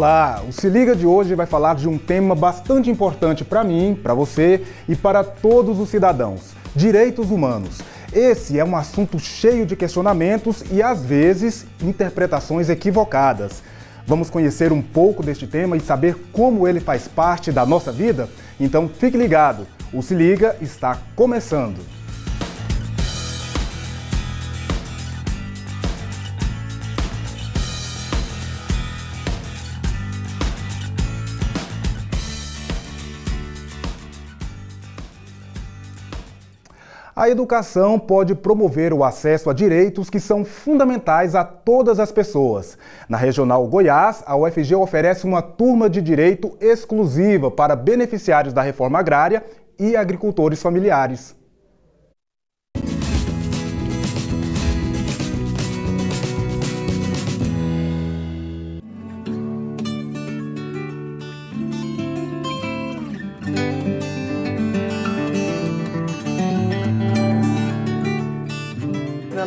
Olá, o Se Liga de hoje vai falar de um tema bastante importante para mim, para você e para todos os cidadãos: direitos humanos. Esse é um assunto cheio de questionamentos e às vezes interpretações equivocadas. Vamos conhecer um pouco deste tema e saber como ele faz parte da nossa vida? Então fique ligado, o Se Liga está começando. A educação pode promover o acesso a direitos que são fundamentais a todas as pessoas. Na Regional Goiás, a UFG oferece uma turma de direito exclusiva para beneficiários da reforma agrária e agricultores familiares.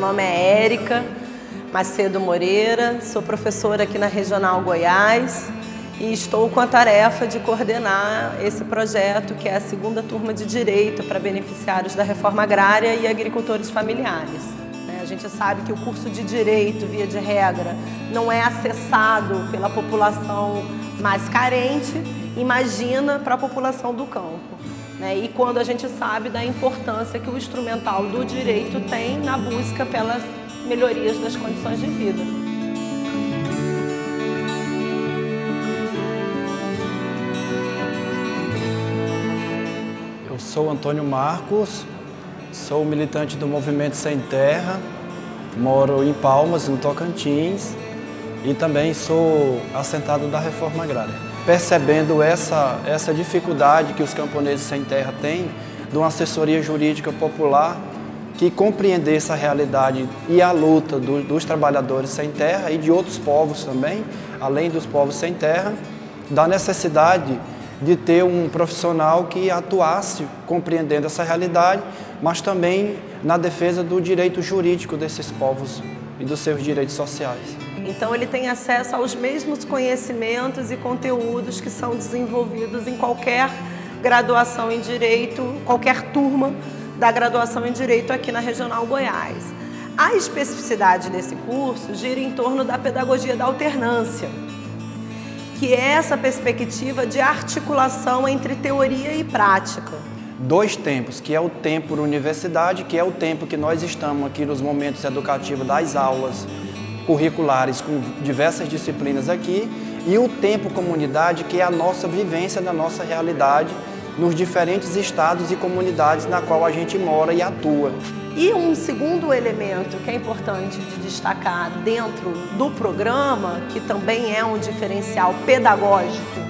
Nome é Érica Macedo Moreira, sou professora aqui na Regional Goiás e estou com a tarefa de coordenar esse projeto que é a segunda turma de Direito para beneficiários da reforma agrária e agricultores familiares. Né, a gente sabe que o curso de Direito, via de regra, não é acessado pela população mais carente, imagina para a população do campo. Né? E quando a gente sabe da importância que o instrumental do direito tem na busca pelas melhorias das condições de vida. Eu sou Antônio Marcos, sou militante do Movimento Sem Terra, moro em Palmas, no Tocantins, e também sou assentado da Reforma Agrária. Percebendo essa, essa dificuldade que os camponeses sem terra têm de uma assessoria jurídica popular que compreendesse a realidade e a luta do, dos trabalhadores sem terra e de outros povos também, além dos povos sem terra, da necessidade de ter um profissional que atuasse compreendendo essa realidade, mas também na defesa do direito jurídico desses povos e dos seus direitos sociais. Então ele tem acesso aos mesmos conhecimentos e conteúdos que são desenvolvidos em qualquer graduação em direito, qualquer turma da graduação em direito aqui na Regional Goiás. A especificidade desse curso gira em torno da pedagogia da alternância, que é essa perspectiva de articulação entre teoria e prática. Dois tempos, que é o tempo universidade, que é o tempo que nós estamos aqui nos momentos educativos das aulas, curriculares com diversas disciplinas aqui e o tempo comunidade, que é a nossa vivência da nossa realidade nos diferentes estados e comunidades na qual a gente mora e atua. E um segundo elemento que é importante de destacar dentro do programa, que também é um diferencial pedagógico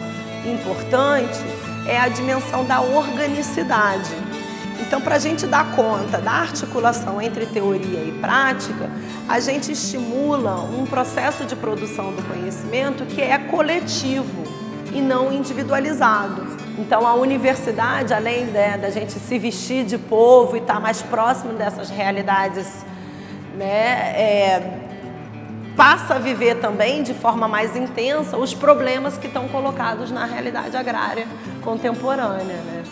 importante, é a dimensão da organicidade. Então, para a gente dar conta da articulação entre teoria e prática, a gente estimula um processo de produção do conhecimento que é coletivo e não individualizado. Então, a universidade, além né, da gente se vestir de povo e estar tá mais próximo dessas realidades, né, é, passa a viver também de forma mais intensa os problemas que estão colocados na realidade agrária contemporânea. Né?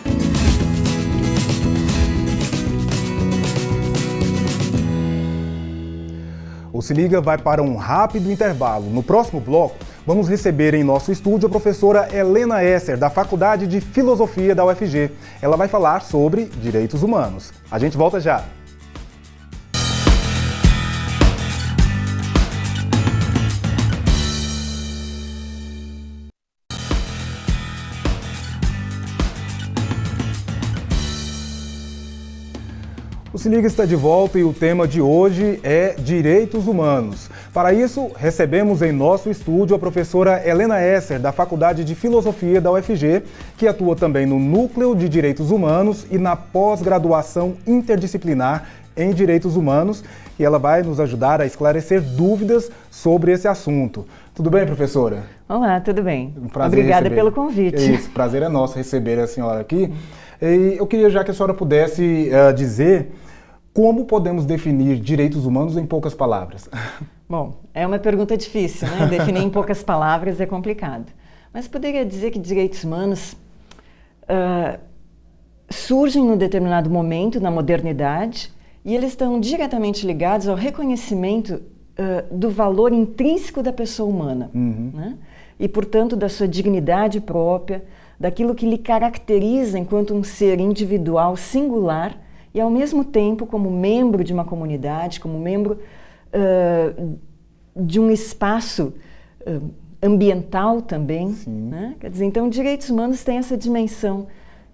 O Se Liga vai para um rápido intervalo. No próximo bloco, vamos receber em nosso estúdio a professora Helena Esser, da Faculdade de Filosofia da UFG. Ela vai falar sobre direitos humanos. A gente volta já. O Se Liga está de volta e o tema de hoje é direitos humanos. Para isso, recebemos em nosso estúdio a professora Helena Esser, da Faculdade de Filosofia da UFG, que atua também no Núcleo de Direitos Humanos e na pós-graduação interdisciplinar em Direitos Humanos, e ela vai nos ajudar a esclarecer dúvidas sobre esse assunto. Tudo bem, professora? Olá, tudo bem. Um prazer Obrigada pelo convite. É isso, prazer é nosso receber a senhora aqui. E eu queria já que a senhora pudesse uh, dizer como podemos definir direitos humanos em poucas palavras. Bom, é uma pergunta difícil, né? Definir em poucas palavras é complicado. Mas poderia dizer que direitos humanos uh, surgem num determinado momento na modernidade e eles estão diretamente ligados ao reconhecimento uh, do valor intrínseco da pessoa humana. Uhum. Né? E, portanto, da sua dignidade própria, daquilo que lhe caracteriza enquanto um ser individual singular e, ao mesmo tempo, como membro de uma comunidade, como membro uh, de um espaço uh, ambiental também. Né? Quer dizer, então, direitos humanos têm essa dimensão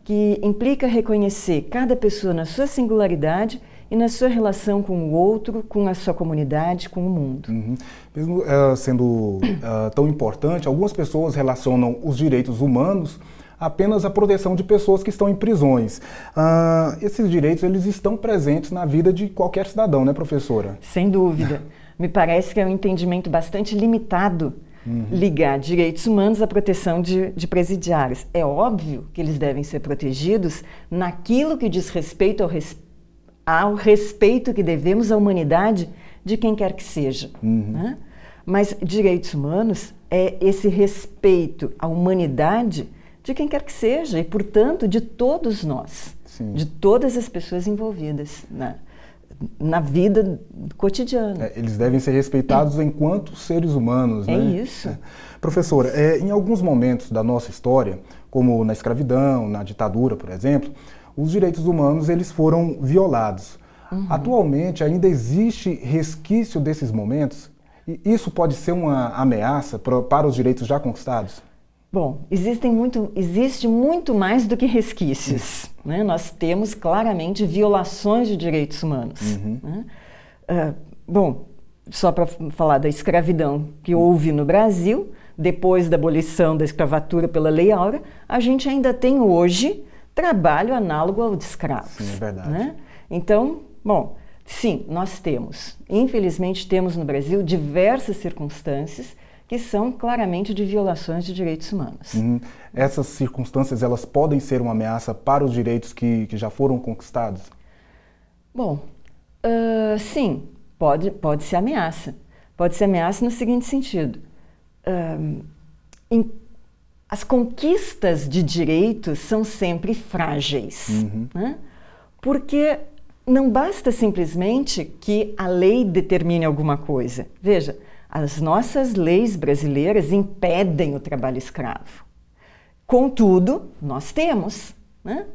que implica reconhecer cada pessoa na sua singularidade e na sua relação com o outro, com a sua comunidade, com o mundo. Uhum. Mesmo uh, sendo uh, tão importante, algumas pessoas relacionam os direitos humanos apenas à proteção de pessoas que estão em prisões. Uh, esses direitos eles estão presentes na vida de qualquer cidadão, né, professora? Sem dúvida. Me parece que é um entendimento bastante limitado uhum. ligar direitos humanos à proteção de, de presidiários. É óbvio que eles devem ser protegidos naquilo que diz respeito ao, res, ao respeito que devemos à humanidade de quem quer que seja. Uhum. Né? Mas direitos humanos é esse respeito à humanidade de quem quer que seja e, portanto, de todos nós, Sim. de todas as pessoas envolvidas. Né? na vida cotidiana. É, eles devem ser respeitados enquanto seres humanos. É né? isso. É. Professora, é, em alguns momentos da nossa história, como na escravidão, na ditadura, por exemplo, os direitos humanos eles foram violados. Uhum. Atualmente ainda existe resquício desses momentos e isso pode ser uma ameaça para, para os direitos já conquistados? Bom, existem muito, existe muito mais do que resquícios. Né? Nós temos claramente violações de direitos humanos. Uhum. Né? Uh, bom, só para falar da escravidão que houve no Brasil, depois da abolição da escravatura pela Lei Áurea, a gente ainda tem hoje trabalho análogo ao de escravos. Sim, é verdade. Né? Então, bom, sim, nós temos. Infelizmente, temos no Brasil diversas circunstâncias que são claramente de violações de direitos humanos. Uhum. Essas circunstâncias elas podem ser uma ameaça para os direitos que, que já foram conquistados? Bom, uh, sim, pode, pode ser ameaça. Pode ser ameaça no seguinte sentido. Uh, em, as conquistas de direitos são sempre frágeis, uhum. né? porque não basta simplesmente que a lei determine alguma coisa. Veja, as nossas leis brasileiras impedem o trabalho escravo. Contudo, nós temos. Né?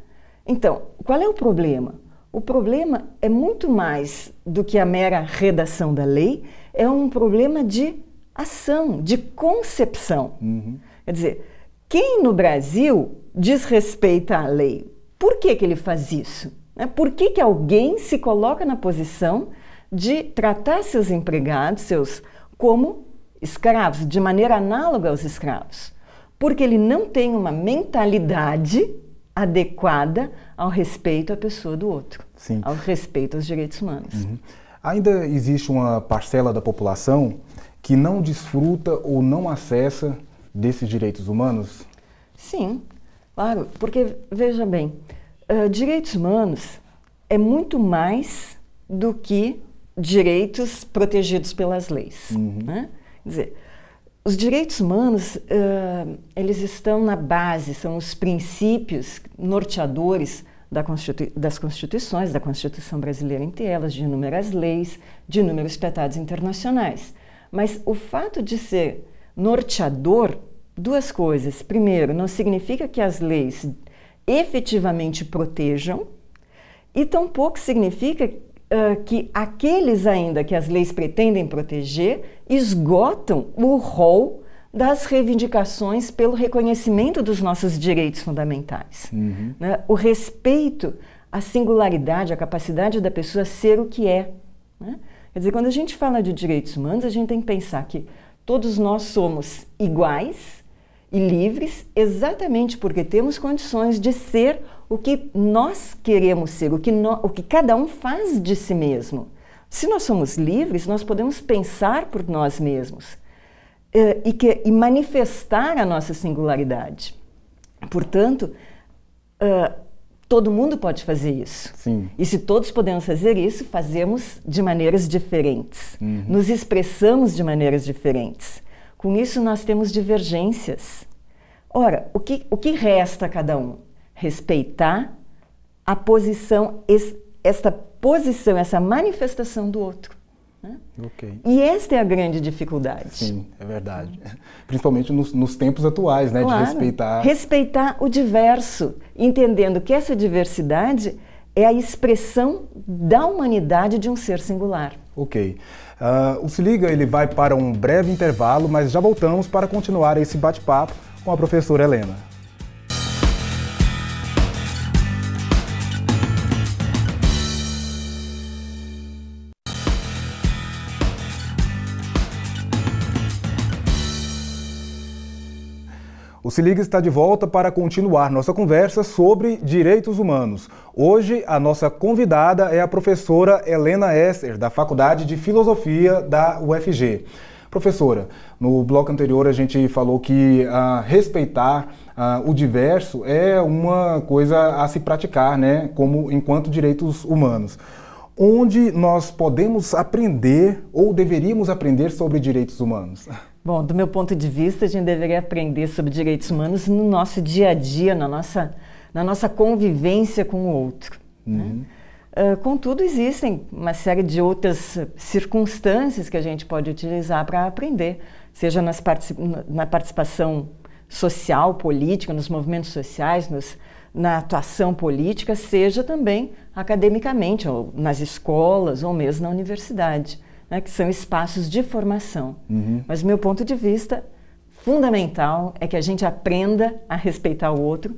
Então, qual é o problema? O problema é muito mais do que a mera redação da lei, é um problema de ação, de concepção. Uhum. Quer dizer, quem no Brasil desrespeita a lei? Por que, que ele faz isso? Né? Por que, que alguém se coloca na posição de tratar seus empregados, seus como escravos, de maneira análoga aos escravos, porque ele não tem uma mentalidade adequada ao respeito à pessoa do outro, Sim. ao respeito aos direitos humanos. Uhum. Ainda existe uma parcela da população que não desfruta ou não acessa desses direitos humanos? Sim, claro, porque veja bem, uh, direitos humanos é muito mais do que direitos protegidos pelas leis. Uhum. Né? Quer dizer, os direitos humanos, uh, eles estão na base, são os princípios norteadores da Constitu das constituições, da Constituição brasileira entre elas, de inúmeras leis, de inúmeros tratados internacionais. Mas o fato de ser norteador, duas coisas. Primeiro, não significa que as leis efetivamente protejam, e tampouco significa uh, que aqueles ainda que as leis pretendem proteger esgotam o rol das reivindicações pelo reconhecimento dos nossos direitos fundamentais. Uhum. Né? O respeito à singularidade, à capacidade da pessoa ser o que é. Né? Quer dizer, quando a gente fala de direitos humanos, a gente tem que pensar que todos nós somos iguais e livres exatamente porque temos condições de ser o que nós queremos ser, o que, no, o que cada um faz de si mesmo. Se nós somos livres, nós podemos pensar por nós mesmos eh, e, que, e manifestar a nossa singularidade. Portanto, uh, todo mundo pode fazer isso. Sim. E se todos podemos fazer isso, fazemos de maneiras diferentes. Uhum. Nos expressamos de maneiras diferentes. Com isso, nós temos divergências. Ora, o que, o que resta a cada um? Respeitar a posição, esta posição, essa manifestação do outro. Né? Okay. E esta é a grande dificuldade. Sim, é verdade. Principalmente nos, nos tempos atuais, né? Claro. De respeitar. Respeitar o diverso, entendendo que essa diversidade é a expressão da humanidade de um ser singular. Ok. Uh, o Se Liga ele vai para um breve intervalo, mas já voltamos para continuar esse bate-papo com a professora Helena. Se Liga está de volta para continuar nossa conversa sobre direitos humanos. Hoje, a nossa convidada é a professora Helena Esser, da Faculdade de Filosofia da UFG. Professora, no bloco anterior a gente falou que uh, respeitar uh, o diverso é uma coisa a se praticar, né, como enquanto direitos humanos. Onde nós podemos aprender ou deveríamos aprender sobre direitos humanos? Bom, do meu ponto de vista, a gente deveria aprender sobre direitos humanos no nosso dia a dia, na nossa, na nossa convivência com o outro. Né? Uhum. Né? Uh, contudo, existem uma série de outras circunstâncias que a gente pode utilizar para aprender, seja particip na participação social, política, nos movimentos sociais, nos, na atuação política, seja também academicamente, ou nas escolas, ou mesmo na universidade né, que são espaços de formação. Uhum. Mas, meu ponto de vista, fundamental é que a gente aprenda a respeitar o outro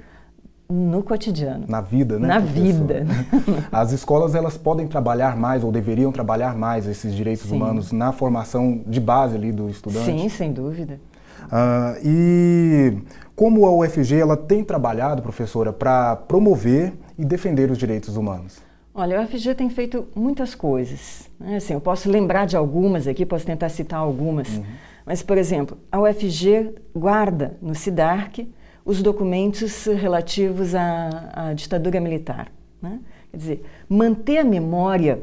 no cotidiano. Na vida, né? Na vida. As escolas elas podem trabalhar mais ou deveriam trabalhar mais esses direitos Sim. humanos na formação de base ali do estudante. Sim, sem dúvida. Uh, e como a UFG ela tem trabalhado, professora, para promover e defender os direitos humanos? Olha, a UFG tem feito muitas coisas. Né? Assim, eu posso lembrar de algumas aqui, posso tentar citar algumas. Uhum. Mas, por exemplo, a UFG guarda no SIDARC os documentos relativos à, à ditadura militar. Né? Quer dizer, manter a memória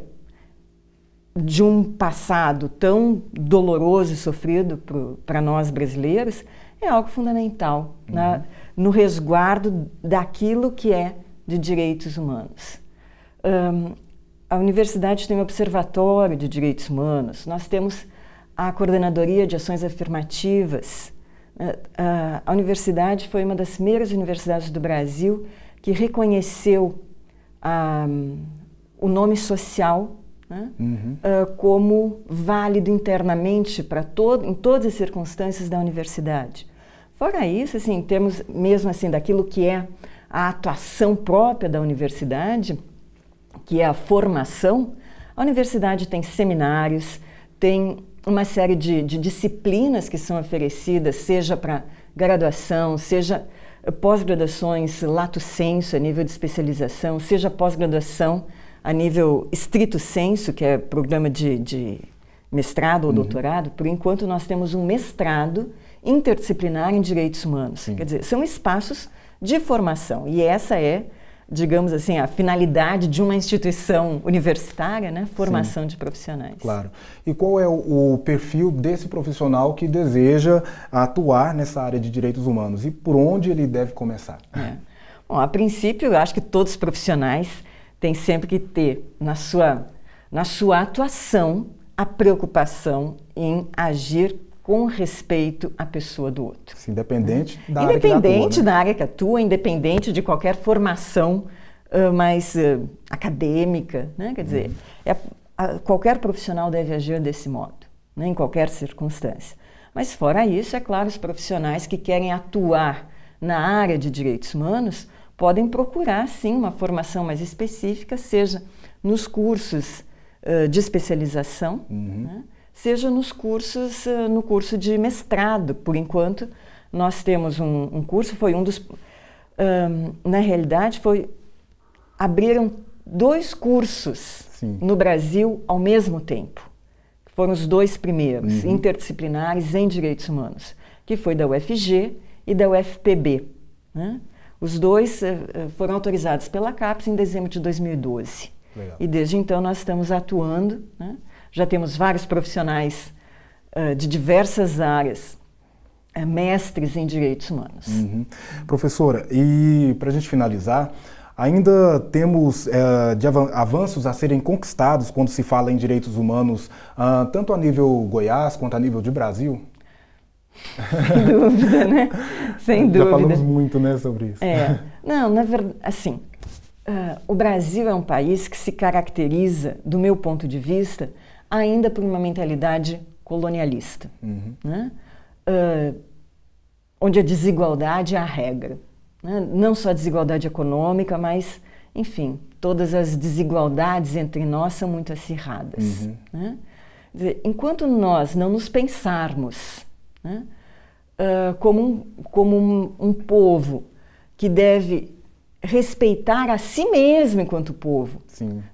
de um passado tão doloroso e sofrido para nós brasileiros é algo fundamental uhum. na, no resguardo daquilo que é de direitos humanos. Um, a universidade tem um observatório de direitos humanos, nós temos a coordenadoria de ações afirmativas. Né, a universidade foi uma das primeiras universidades do Brasil que reconheceu o nome social né, uhum. uh, como válido internamente para todo, em todas as circunstâncias da universidade. Fora isso, assim, em termos mesmo assim daquilo que é a atuação própria da universidade, que é a formação, a universidade tem seminários, tem uma série de, de disciplinas que são oferecidas, seja para graduação, seja pós-graduações lato senso, a nível de especialização, seja pós-graduação a nível estrito senso, que é programa de, de mestrado ou uhum. doutorado. Por enquanto, nós temos um mestrado interdisciplinar em direitos humanos. Sim. Quer dizer, são espaços de formação. E essa é digamos assim, a finalidade de uma instituição universitária, né? Formação Sim, de profissionais. Claro. E qual é o, o, perfil desse profissional que deseja atuar nessa área de direitos humanos e por onde ele deve começar? É. Bom, a princípio, eu acho que todos os profissionais têm sempre que ter na sua, na sua atuação a preocupação em agir com respeito à pessoa do outro. independente da independente área que atua, né? da área que atua, independente de qualquer formação uh, mais uh, acadêmica, né? Quer dizer, uhum. é, a, qualquer profissional deve agir desse modo, né? em qualquer circunstância. Mas fora isso, é claro, os profissionais que querem atuar na área de direitos humanos podem procurar, sim, uma formação mais específica, seja nos cursos uh, de especialização, uhum. né? Seja nos cursos, eh, no curso de mestrado. Por enquanto, nós temos um, um curso, foi um dos. Um, na realidade, foi. abriram dois cursos Sim. no Brasil ao mesmo tempo. Foram os dois primeiros, uhum. interdisciplinares em direitos humanos, que foi da UFG e da UFPB. Né? Os dois uh, foram autorizados pela CAPES em dezembro de 2012. Legal. E desde então nós estamos atuando. Né? Já temos vários profissionais uh, de diversas áreas, uh, mestres em direitos humanos. Uhum. Professora, e para a gente finalizar, ainda temos uh, de avanços a serem conquistados quando se fala em direitos humanos, tanto a nível Goiás quanto a nível de Brasil? Sem dúvida, né? Sem dúvida. Já falamos muito, né, sobre isso. É. Não, na verdade, assim, Uh, o Brasil é um país que se caracteriza, do meu ponto de vista, ainda por uma mentalidade colonialista, uhum. né? uh, onde a desigualdade é a regra. Né? Não só a desigualdade econômica, mas, enfim, todas as desigualdades entre nós são muito acirradas. Uhum. Né? Dizer, enquanto nós não nos pensarmos uh, como, um, como um, um povo que deve respeitar a si mesmo enquanto povo,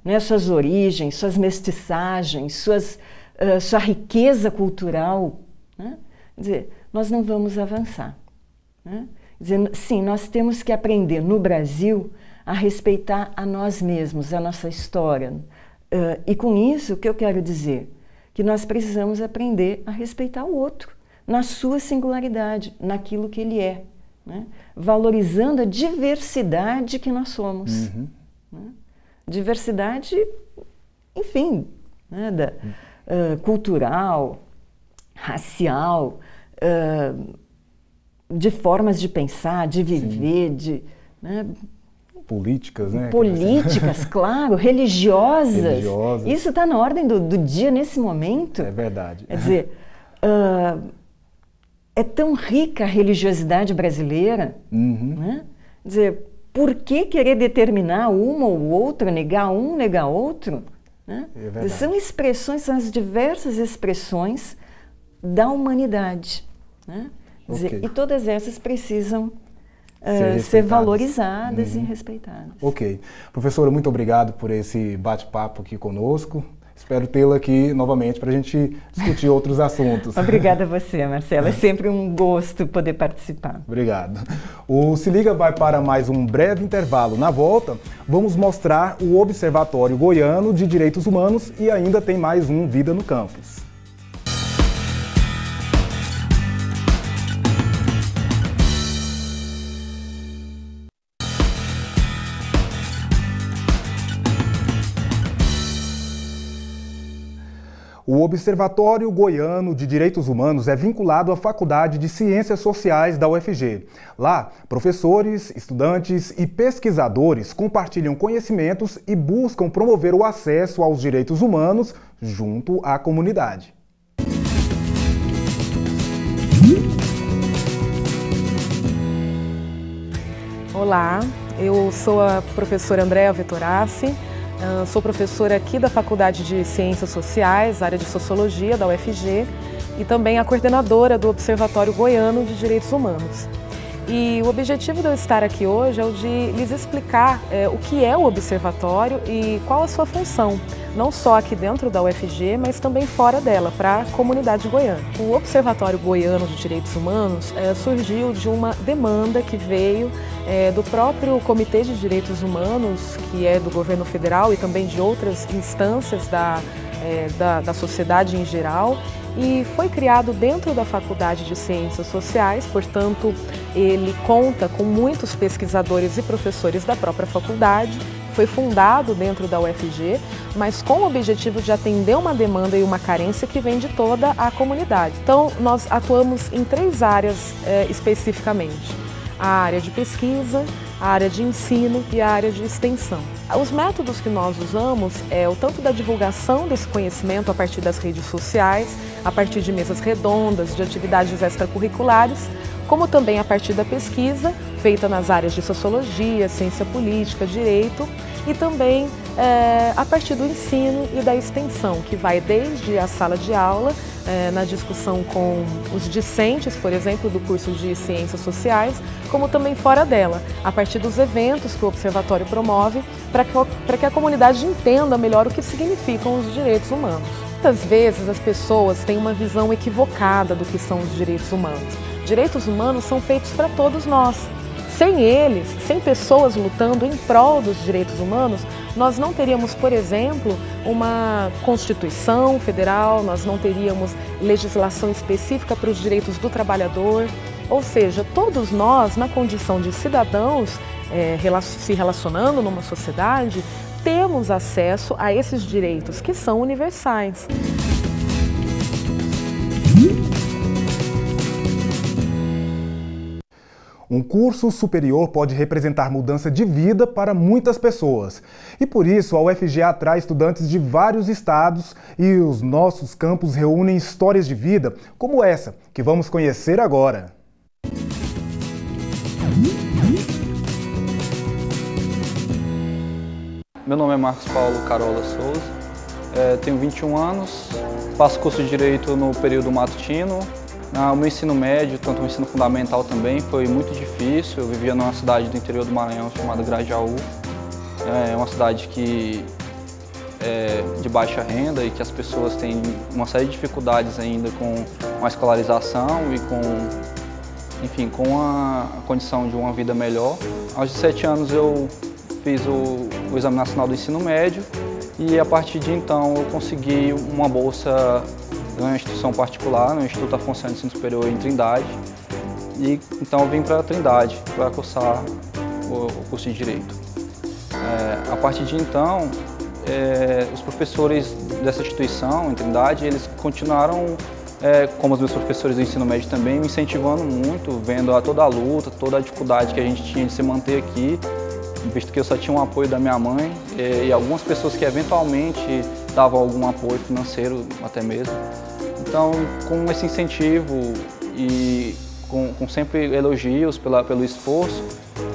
né? suas origens, suas mestiçagens, suas, uh, sua riqueza cultural. Né? Quer dizer, nós não vamos avançar. Né? Dizer, sim, nós temos que aprender no Brasil a respeitar a nós mesmos, a nossa história. Uh, e com isso, o que eu quero dizer? Que nós precisamos aprender a respeitar o outro, na sua singularidade, naquilo que ele é né? valorizando a diversidade que nós somos. Uhum. Né? Diversidade, enfim, né? da, uh, cultural, racial, uh, de formas de pensar, de viver, Sim. de. Né? políticas, né? Políticas, claro, religiosas. religiosas. Isso está na ordem do, do, dia nesse momento. É verdade. Quer dizer, uh, é tão rica a religiosidade brasileira, uhum. né? Quer dizer, por que querer determinar uma ou outra, negar um, negar outro? Né? É são expressões, são as diversas expressões da humanidade. Né? Okay. Dizer, e todas essas precisam uh, ser, valorizadas uhum. e respeitadas. Ok. Professora, muito obrigado por esse bate-papo aqui conosco. Espero tê-la aqui novamente para a gente discutir outros assuntos. Obrigada a você, Marcela. É sempre um gosto poder participar. Obrigado. O Se Liga vai para mais um breve intervalo. Na volta, vamos mostrar o Observatório Goiano de Direitos Humanos e ainda tem mais um Vida no Campus. O Observatório Goiano de Direitos Humanos é vinculado à Faculdade de Ciências Sociais da UFG. Lá, professores, estudantes e pesquisadores compartilham conhecimentos e buscam promover o acesso aos direitos humanos junto à comunidade. Olá, eu sou a professora Andréa Vettorassi, Uh, sou professora aqui da Faculdade de Ciências Sociais, área de Sociologia da UFG, e também a coordenadora do Observatório Goiano de Direitos Humanos. E o objetivo de eu estar aqui hoje é o de lhes explicar é, o que é o observatório e qual a sua função, não só aqui dentro da UFG, mas também fora dela, para a comunidade goiana. O Observatório Goiano de Direitos Humanos é, surgiu de uma demanda que veio é, do próprio Comitê de Direitos Humanos, que é do governo federal e também de outras instâncias da, é, da, da sociedade em geral, e foi criado dentro da Faculdade de Ciências Sociais, portanto, ele conta com muitos pesquisadores e professores da própria faculdade. Foi fundado dentro da UFG, mas com o objetivo de atender uma demanda e uma carência que vem de toda a comunidade. Então, nós atuamos em três áreas é, especificamente a área de pesquisa, a área de ensino e a área de extensão. Os métodos que nós usamos é o tanto da divulgação desse conhecimento a partir das redes sociais, a partir de mesas redondas, de atividades extracurriculares, como também a partir da pesquisa feita nas áreas de sociologia, ciência política, direito e também é, a partir do ensino e da extensão, que vai desde a sala de aula, é, na discussão com os discentes, por exemplo, do curso de Ciências Sociais, como também fora dela, a partir dos eventos que o Observatório promove, para que, que a comunidade entenda melhor o que significam os direitos humanos. Muitas vezes as pessoas têm uma visão equivocada do que são os direitos humanos. Direitos humanos são feitos para todos nós, sem eles, sem pessoas lutando em prol dos direitos humanos, nós não teríamos, por exemplo, uma Constituição federal, nós não teríamos legislação específica para os direitos do trabalhador. Ou seja, todos nós, na condição de cidadãos, é, se relacionando numa sociedade, temos acesso a esses direitos que são universais. Um curso superior pode representar mudança de vida para muitas pessoas. E por isso a UFG atrai estudantes de vários estados e os nossos campos reúnem histórias de vida como essa, que vamos conhecer agora. Meu nome é Marcos Paulo Carola Souza, é, tenho 21 anos, faço curso de Direito no período matutino, ah, o meu ensino médio, tanto o ensino fundamental também, foi muito difícil. Eu vivia numa cidade do interior do Maranhão chamada Grajaú. É uma cidade que é de baixa renda e que as pessoas têm uma série de dificuldades ainda com a escolarização e com, enfim, com a condição de uma vida melhor. Aos 17 anos eu fiz o, o Exame Nacional do Ensino Médio e a partir de então eu consegui uma bolsa numa instituição particular, no Instituto Afonso de Ensino Superior em Trindade. E então eu vim para Trindade para cursar o, o, curso de Direito. É, a partir de então, é, os professores dessa instituição, em Trindade, eles continuaram, é, como os meus professores do ensino médio também, me incentivando muito, vendo a, toda a luta, toda a dificuldade que a gente tinha de se manter aqui, visto que eu só tinha um apoio da minha mãe e, e algumas pessoas que eventualmente davam algum apoio financeiro até mesmo. Então, com esse incentivo e com, com sempre elogios pela, pelo esforço,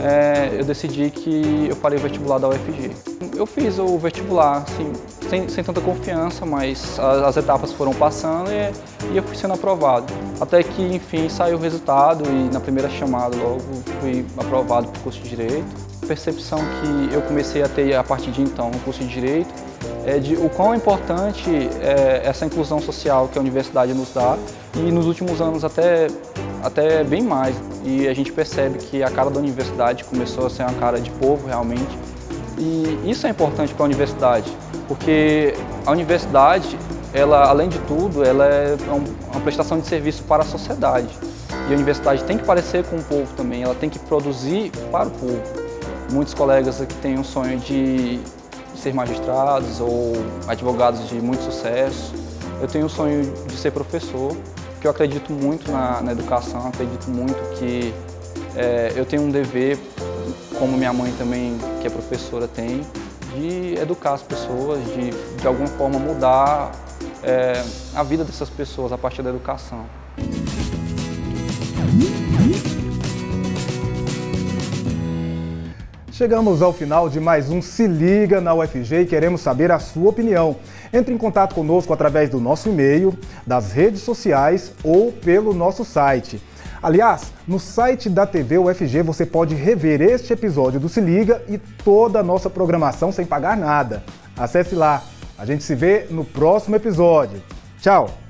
é, eu decidi que eu farei o vestibular da UFG. Eu fiz o vestibular, assim, sem, sem tanta confiança, mas as, as etapas foram passando e, e, eu fui sendo aprovado. Até que, enfim, saiu o resultado e na primeira chamada logo fui aprovado para o curso de Direito. Percepção que eu comecei a ter a partir de então no curso de Direito é de o quão importante é essa inclusão social que a universidade nos dá e nos últimos anos até, até bem mais. E a gente percebe que a cara da universidade começou a ser uma cara de povo realmente. E isso é importante para a universidade, porque a universidade, ela, além de tudo, ela é uma prestação de serviço para a sociedade. E a universidade tem que parecer com o povo também, ela tem que produzir para o povo. Muitos colegas aqui têm um sonho de ser magistrados ou advogados de muito sucesso. Eu tenho o sonho de ser professor, porque eu acredito muito na, na educação, acredito muito que é, eu tenho um dever, como minha mãe também, que é professora, tem, de educar as pessoas, de de alguma forma mudar é, a vida dessas pessoas a partir da educação. Chegamos ao final de mais um Se Liga na UFG e queremos saber a sua opinião. Entre em contato conosco através do nosso e-mail, das redes sociais ou pelo nosso site. Aliás, no site da TV UFG você pode rever este episódio do Se Liga e toda a nossa programação sem pagar nada. Acesse lá. A gente se vê no próximo episódio. Tchau!